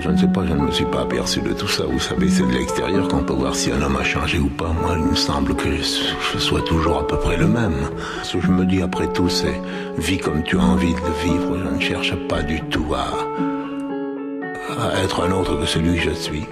je ne sais pas, je ne me suis pas aperçu de tout ça. Vous savez, c'est de l'extérieur qu'on peut voir si un homme a changé ou pas. Moi, il me semble que je, sois toujours à peu près le même. Ce que je me dis après tout, c'est vis comme tu as envie de vivre. Je ne cherche pas du tout à, à être un autre que celui que je suis.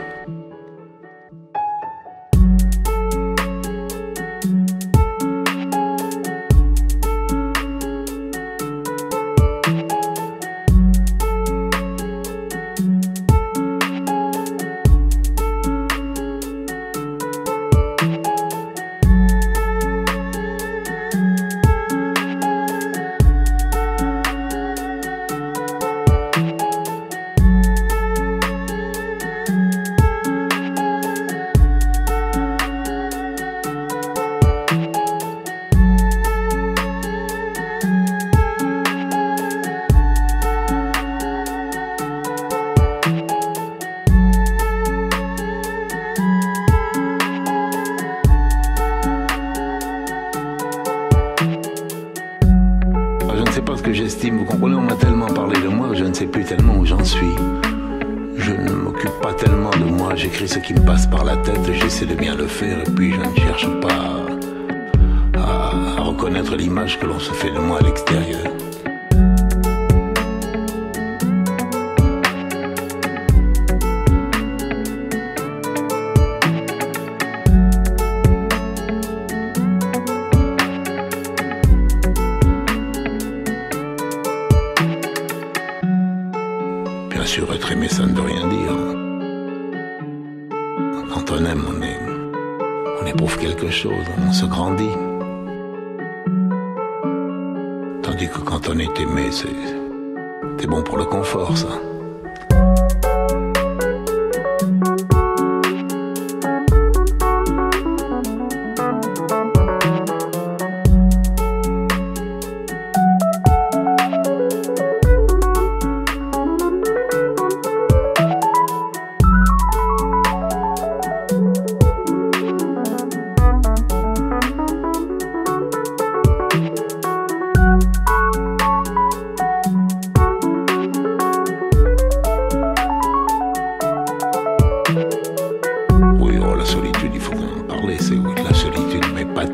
J'estime. Vous comprenez, on m'a tellement parlé de moi, je ne sais plus tellement où j'en suis. Je ne m'occupe pas tellement de moi, j'écris ce qui me passe par la tête, j'essaie de bien le faire, et puis je ne cherche pas à, à reconnaître l'image que l'on se fait de moi à l'extérieur. Sûr, être aimé, ça ne veut rien dire. Quand on aime, on, est, on éprouve quelque chose, on se grandit. Tandis que quand on est aimé, c'est bon pour le confort, ça.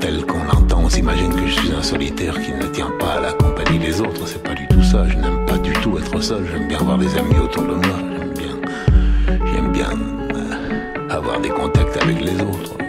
Telle qu'on l'entend. On s'imagine que je suis un solitaire qui ne tient pas à la compagnie des autres. C'est pas du tout ça. Je n'aime pas du tout être seul. J'aime bien avoir des amis autour de moi. J'aime bien, j'aime bien euh, avoir des contacts avec les autres.